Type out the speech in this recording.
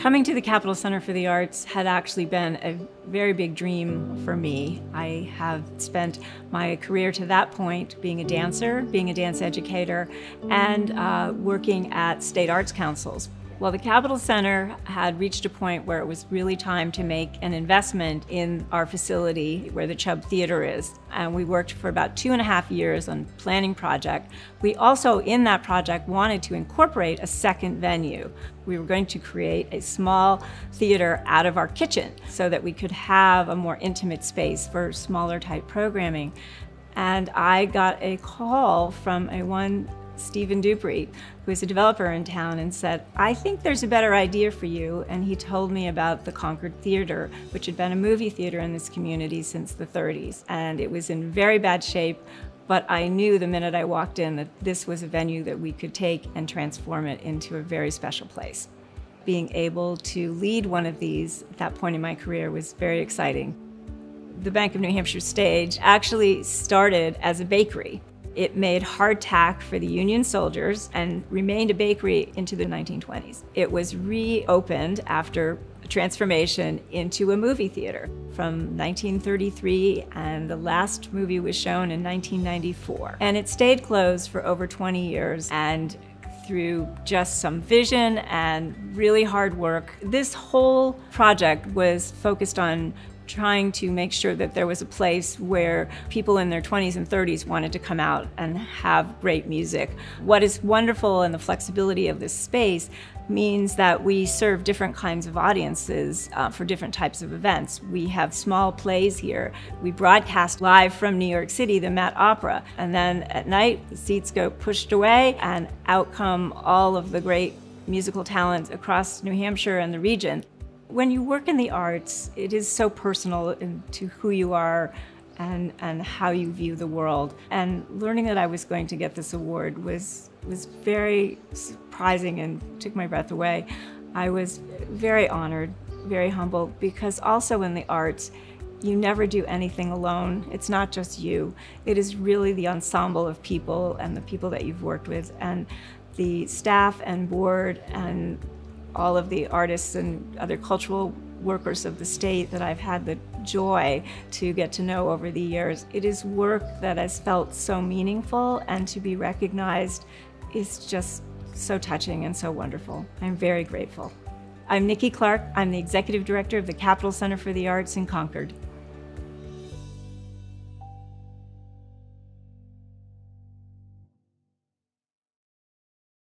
Coming to the Capitol Center for the Arts had actually been a very big dream for me. I have spent my career to that point being a dancer, being a dance educator, and uh, working at state arts councils. Well, the Capitol Center had reached a point where it was really time to make an investment in our facility where the Chubb Theater is. And we worked for about two and a half years on planning project. We also, in that project, wanted to incorporate a second venue. We were going to create a small theater out of our kitchen so that we could have a more intimate space for smaller type programming. And I got a call from a one Stephen Duprey, who is a developer in town, and said, I think there's a better idea for you. And he told me about the Concord Theater, which had been a movie theater in this community since the 30s. And it was in very bad shape, but I knew the minute I walked in that this was a venue that we could take and transform it into a very special place. Being able to lead one of these at that point in my career was very exciting. The Bank of New Hampshire stage actually started as a bakery. It made hardtack for the Union soldiers and remained a bakery into the 1920s. It was reopened after transformation into a movie theater from 1933 and the last movie was shown in 1994. And it stayed closed for over 20 years and through just some vision and really hard work. This whole project was focused on trying to make sure that there was a place where people in their 20s and 30s wanted to come out and have great music. What is wonderful in the flexibility of this space means that we serve different kinds of audiences uh, for different types of events. We have small plays here. We broadcast live from New York City, the Met Opera, and then at night the seats go pushed away and out come all of the great musical talent across New Hampshire and the region. When you work in the arts, it is so personal to who you are and, and how you view the world. And learning that I was going to get this award was, was very surprising and took my breath away. I was very honored, very humbled, because also in the arts, you never do anything alone. It's not just you. It is really the ensemble of people and the people that you've worked with and the staff and board and all of the artists and other cultural workers of the state that I've had the joy to get to know over the years. It is work that has felt so meaningful and to be recognized is just so touching and so wonderful. I'm very grateful. I'm Nicki Clarke. I'm the Executive Director of the Capitol Center for the Arts in Concord.